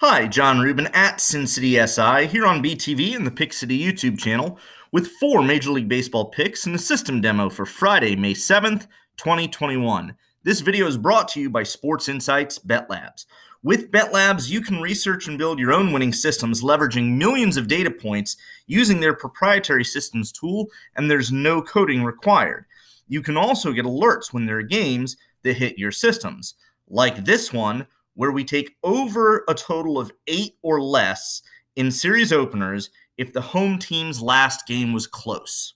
Hi, John Rubin at Cin City SI here on BTV and the PicksCity YouTube channel with four Major League Baseball picks and a system demo for Friday, May 7th, 2021. This video is brought to you by Sports Insights Bet Labs. With Bet Labs, you can research and build your own winning systems leveraging millions of data points using their proprietary systems tool, and there's no coding required. You can also get alerts when there are games that hit your systems, like this one where we take over a total of eight or less in series openers if the home team's last game was close.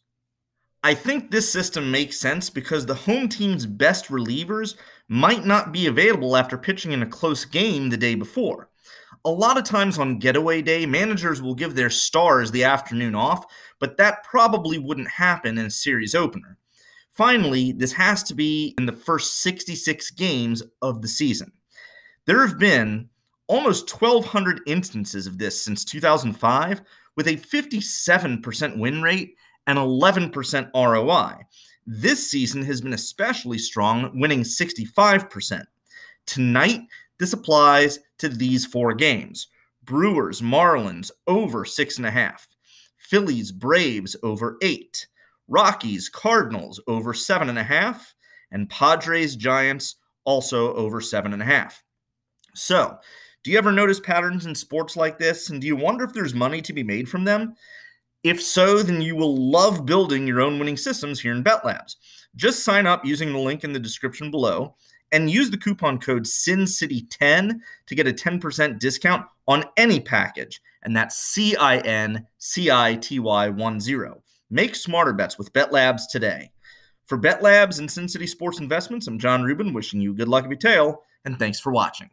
I think this system makes sense because the home team's best relievers might not be available after pitching in a close game the day before. A lot of times on getaway day, managers will give their stars the afternoon off, but that probably wouldn't happen in a series opener. Finally, this has to be in the first 66 games of the season. There have been almost 1,200 instances of this since 2005, with a 57% win rate and 11% ROI. This season has been especially strong, winning 65%. Tonight, this applies to these four games Brewers, Marlins over six and a half, Phillies, Braves over eight, Rockies, Cardinals over seven and a half, and Padres, Giants also over seven and a half. So, do you ever notice patterns in sports like this? And do you wonder if there's money to be made from them? If so, then you will love building your own winning systems here in Bet Labs. Just sign up using the link in the description below and use the coupon code CINCITY10 to get a 10% discount on any package. And that's C I N C I T Y 1 0. Make smarter bets with Bet Labs today. For Bet Labs and Cin City Sports Investments, I'm John Rubin wishing you good luck of your tail, and thanks for watching.